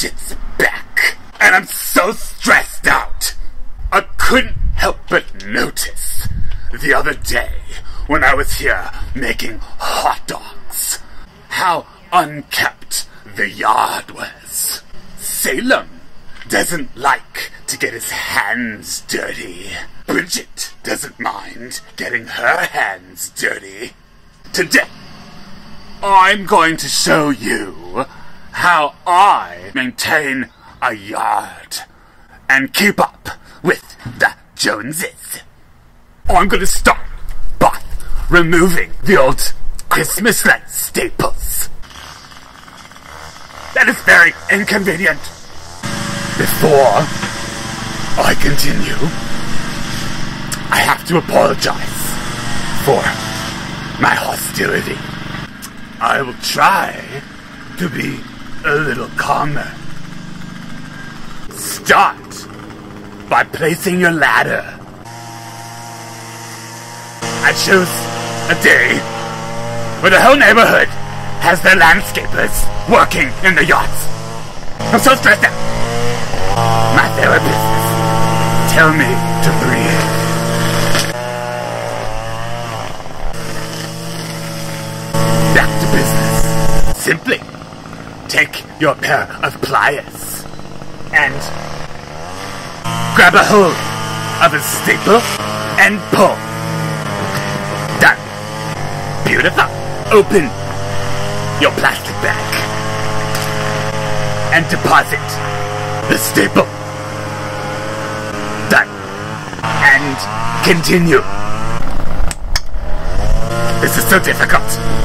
Bridget's back, and I'm so stressed out. I couldn't help but notice the other day when I was here making hot dogs how unkept the yard was. Saylem doesn't like to get his hands dirty. Bridget doesn't mind getting her hands dirty. Today, I'm going to show you how I maintain a yard and keep up with the Joneses. I'm going to start by removing the old Christmas light staples. That is very inconvenient. Before I continue, I have to apologize for my hostility. I will try to be a little calmer. Start by placing your ladder. I chose a day where the whole neighborhood has their landscapers working in the yards. I'm so stressed out. My therapist tell me to breathe. Back to business. Simply take your pair of pliers and grab a hold of a staple and pull. Done. Beautiful. Open your plastic bag and deposit the staple. Done. And continue. This is so difficult.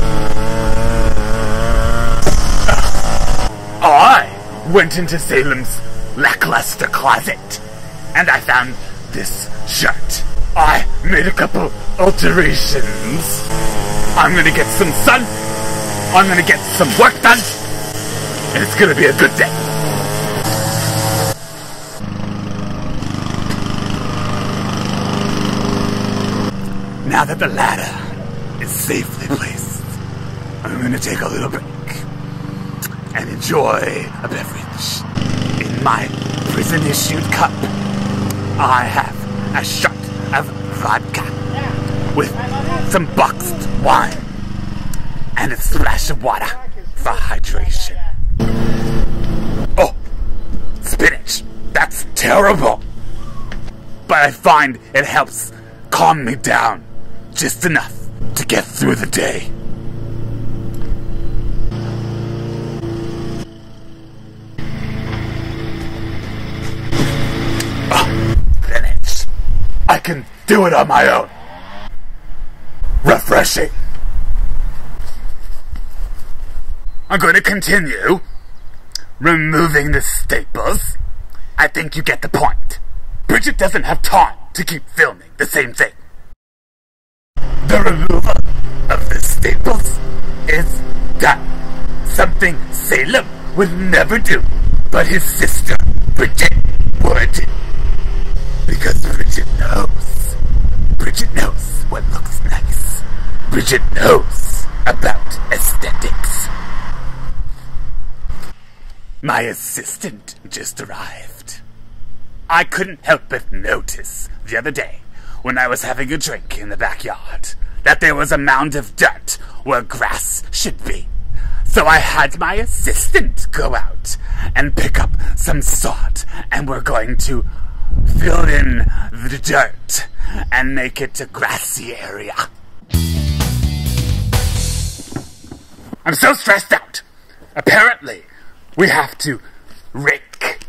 I went into Saylem's lackluster closet and I found this shirt. I made a couple alterations. I'm gonna get some sun. I'm gonna get some work done. And it's gonna be a good day. Now that the ladder is safely placed, I'm gonna take a little break and enjoy a beverage. In my prison issued cup, I have a shot of vodka with some boxed wine and a splash of water for hydration. Oh, spinach. That's terrible. But I find it helps calm me down just enough to get through the day. Can do it on my own. Refreshing. I'm going to continue removing the staples. I think you get the point. Bridget doesn't have time to keep filming the same thing. The removal of the staples is done. Something Saylem would never do, but his sister, Bridget, Bridget knows about aesthetics. My assistant just arrived. I couldn't help but notice the other day when I was having a drink in the backyard that there was a mound of dirt where grass should be. So I had my assistant go out and pick up some sod and we're going to fill in the dirt and make it a grassy area. I'm so stressed out. Apparently, we have to rake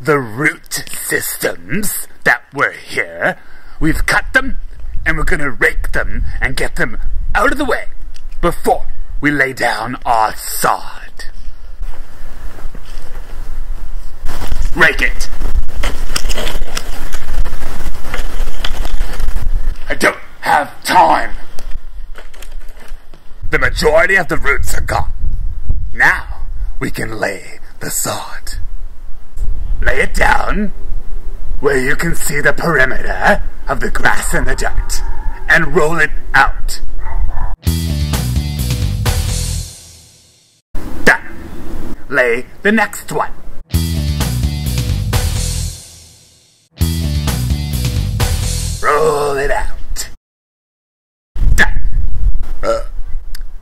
the root systems that were here. We've cut them and we're gonna rake them and get them out of the way before we lay down our sod. Rake it. I don't have time. The majority of the roots are gone. Now we can lay the sod. Lay it down where you can see the perimeter of the grass and the dirt and roll it out. Done. Lay the next one. Roll it out.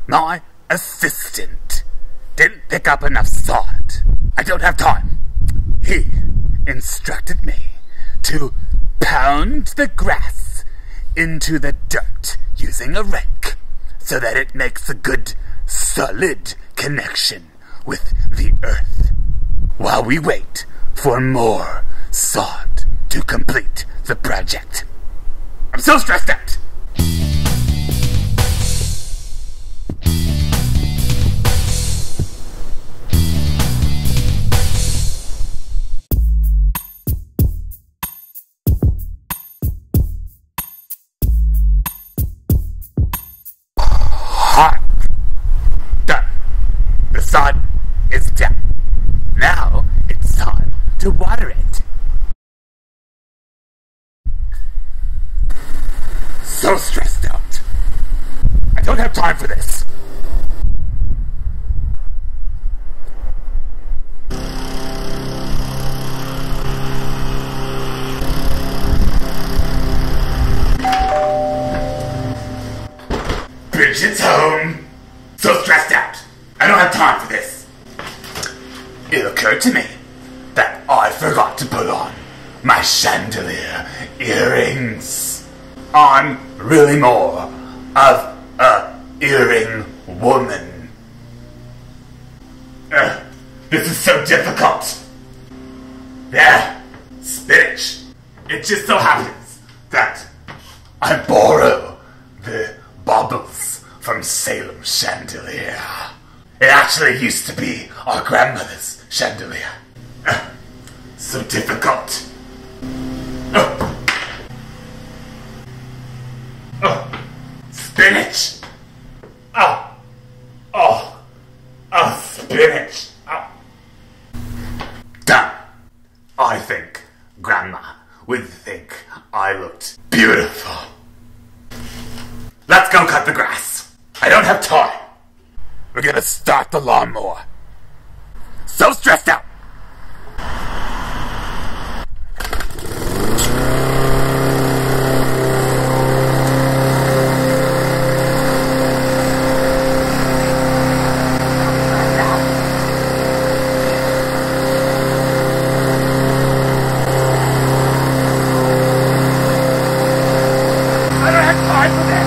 My assistant didn't pick up enough sod. I don't have time. He instructed me to pound the grass into the dirt using a rake so that it makes a good solid connection with the earth while we wait for more sod to complete the project. I'm so stressed out. Sod is done. Now it's time to water it. Forgot to put on my chandelier earrings. I'm really more of a earring woman. Ugh, this is so difficult. There, spinach. It just so happens that I borrow the baubles from Saylem chandelier. It actually used to be our grandmother's chandelier. So difficult. Uh. Ugh. Uh. Oh, uh, spinach. Oh, oh, oh, spinach. Oh. Done. I think Grandma would think I looked beautiful. Let's go cut the grass. I don't have time. We're gonna start the lawnmower. So stressed out. I don't have time for this.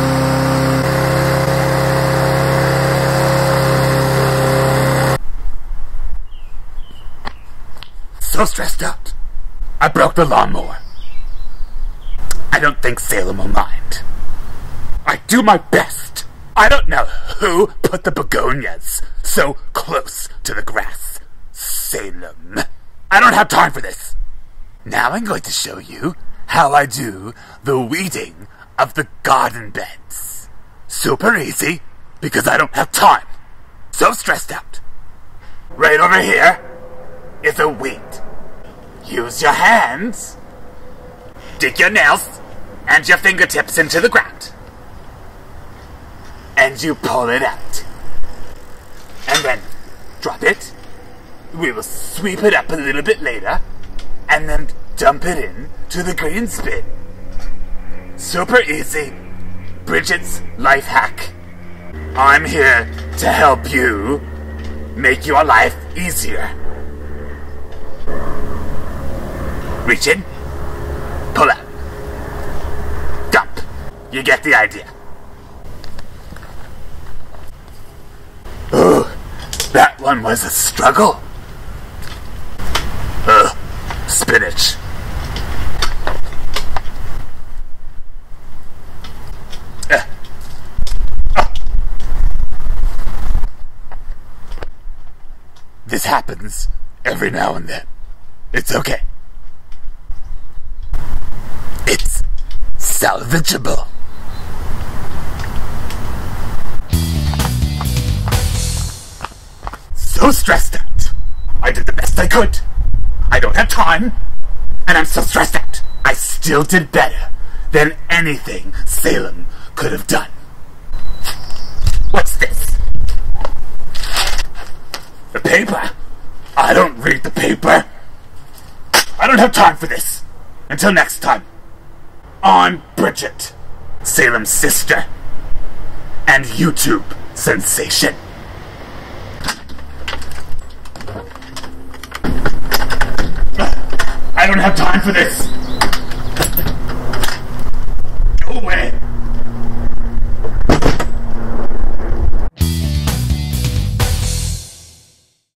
So stressed out. I broke the lawnmower. I don't think Saylem will mind. I do my best. I don't know who put the begonias so close to the grass. Saylem. I don't have time for this. Now I'm going to show you how I do the weeding of the garden beds. Super easy, because I don't have time. So stressed out. Right over here is a weed. Use your hands, dig your nails and your fingertips into the ground. And you pull it out. And then drop it. We will sweep it up a little bit later and then dump it in to the green bin. Super easy. Bridget's life hack. I'm here to help you make your life easier. Reach in, pull out, dump. You get the idea. Ooh, that one was a struggle. Ugh, spinach. Uh, ah. This happens every now and then. It's okay. It's salvageable. So stressed out. I did the best I could. I don't have time, and I'm so stressed out. I still did better than anything Saylem could have done. What's this? The paper? I don't read the paper. I don't have time for this. Until next time. On Bridget, Saylem's sister, and YouTube sensation. I don't have time for this.